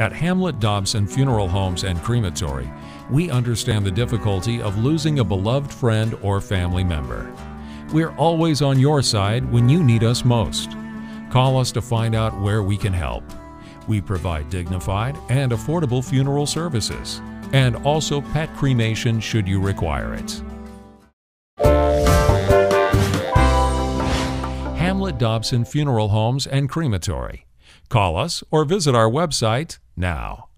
At Hamlett Dobson Funeral Homes and Crematory, we understand the difficulty of losing a beloved friend or family member. We're always on your side when you need us most. Call us to find out where we can help. We provide dignified and affordable funeral services and also pet cremation should you require it. Hamlett Dobson Funeral Homes and Crematory. Call us or visit our website now.